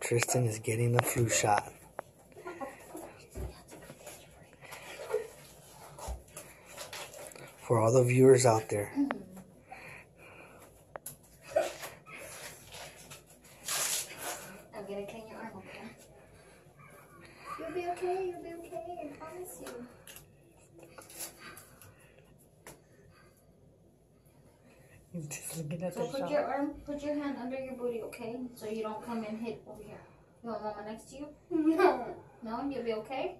Tristan is getting the flu shot. For all the viewers out there. I'm gonna clean your arm, okay? You'll be okay, you'll be okay, I promise you. Just looking at So the put shot. your arm, put your hand under your booty, okay? So you don't come and hit over here. You want mama next to you? No. No, you'll be okay?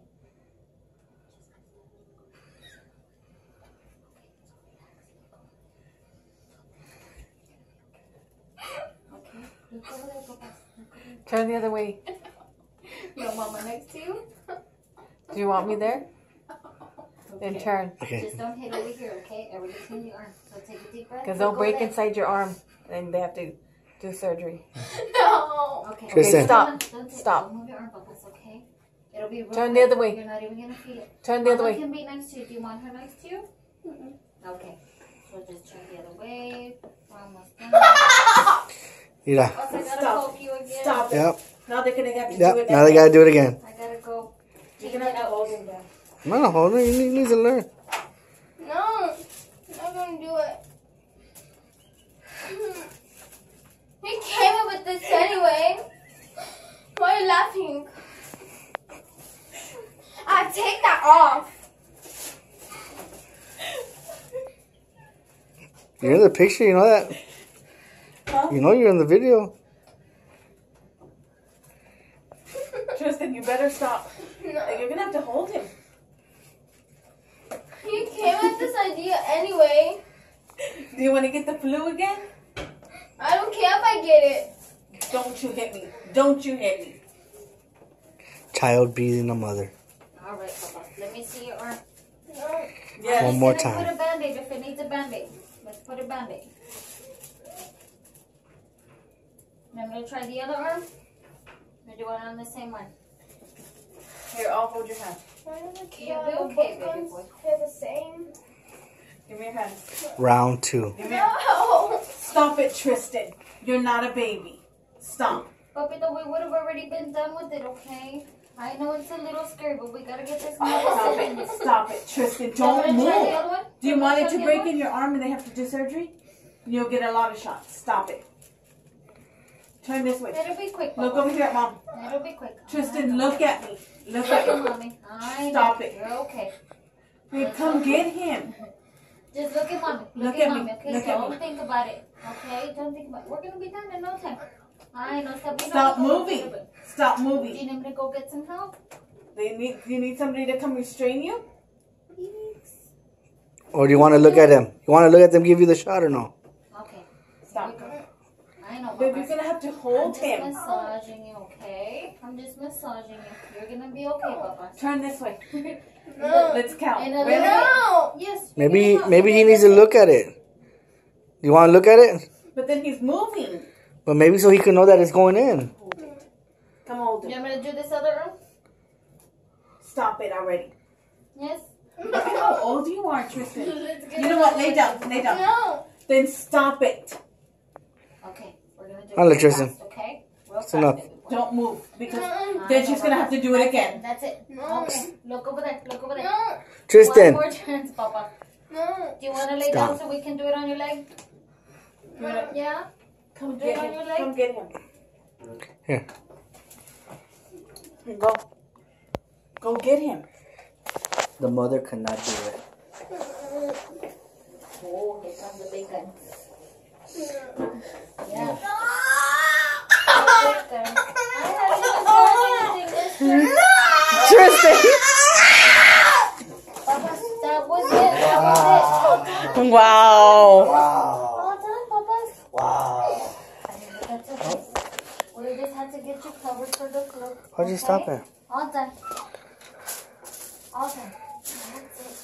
Okay. Look over there, Papa. Look over there. Turn the other way. You want mama next to you? Do you want me there? Then Okay. turn. Okay. Just don't hit over here, okay? Everybody clean your arm. So take a deep breath. Because they'll break there. inside your arm and they have to do surgery. No. Okay. Tristan. stop. Don't, don't, Stop. Don't move your arm, Papas, okay? It'll be Turn the other way. You're not even gonna feel it. Turn the other way. can be next to you. Do you want her next to you? Okay. So just turn the other way. We're almost done. Mira. Plus, Stop. you again. Stop. Yep. Now they're going to have to Yep. do it. Now they gotta do it again. I gotta go. You're going to have to hold him down. No, hold on. You need, you need to learn. No. I'm not gonna do it. He came up with this anyway. Why are you laughing? I take that off. You're in the picture. You know that. Huh? You know you're in the video. Tristan, you better stop. No. You're going to have to hold him. He came with this idea anyway. Do you want to get the flu again? I don't care if I get it. Don't you hit me. Don't you hit me. Child breathing a mother. All right, Papa. Let me see your arm. No. Yes. One more time. Put a band-aid if it needs a band-aid. Let's put a band-aid. I'm gonna try the other arm. We're doing it on the same one. Here, I'll hold your hand. Why does it You'll be okay, baby boy. They're the same. Give me your hand. Round two. Give me your No. Stop it, Tristan. You're not a baby. Stop. Papito, we would have already been done with it, okay? I know it's a little scary, but we gotta get this Stop it. Stop it, Tristan. Don't me try the move. other one? Do you want want it to break in your arm and they have to do surgery? You'll get a lot of shots. Stop it. Turn this way. It'll be quick, Look over here at mom. It'll be quick. Tristan, look at me. Look Look at at me. Stop it. You're okay. Babe, come get him. Just look at mommy. Look, Look at, at me. mommy, okay? Look Don't me. think about it. Okay? Don't think about it. We're gonna be done in no time. I know. Stop, Stop moving. Stop Do moving. you need me to go get some help? They need. You need somebody to come restrain you. Or do you want to look at them? You want to look at them give you the shot or no? Okay. Stop. I know, Babe, you're gonna have to hold him. I'm just him. massaging you, okay? I'm just massaging you. You're gonna be okay, Papa. Turn this way. No. Let's count. And a Ready? No. Yes. Maybe maybe he needs to look at it. You want to look at it? But then he's moving. But maybe so he can know that it's going in. Come hold You want me to do this other room? Stop it already. Yes. Look at how old you are, Tristan. You know what? Lay down. Lay down. No. Then stop it. Okay. We're gonna do I'll it let real Tristan. okay? Real That's enough. Don't move because No. then she's gonna have to do it again. That's it. No. Okay. Look over there. Look over there. No. One more chance, Papa. No. Do you want to lay Stop. down so we can do it on your leg? You Yeah. Come Do get it on him. your leg? Come get him. Here. Go. Go get him. the mother cannot do it. Oh, here comes the big gun. Yeah. Tristan! Papa, that was it. That was it. Wow. Oh, wow. All done, Papa. Wow. That's okay. We just had to get you covered for the flu. How'd you stop it? All done. All done. That's it.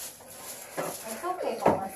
It's okay, Papa.